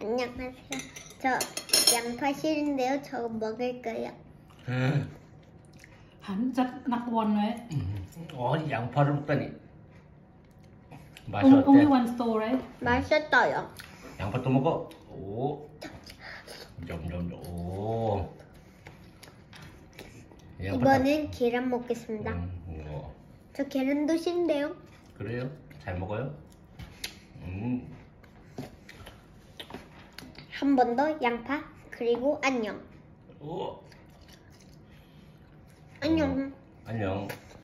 안녕하세요. 저 양파 싫은데요. 저거 먹을까요? 네. 한잔 갖고 왔네. 음. 어, 양파를 먹다니. 맛이 어때? only one store. 맛있어요. 양파 또 먹어. 오. 점점 오. 양파 이번엔 계란 먹겠습니다. 음, 뭐. 저 계란도 싫은데요. 그래요? 잘 먹어요? 한 번 더 양파 그리고 안녕. 오. 안녕. 안녕.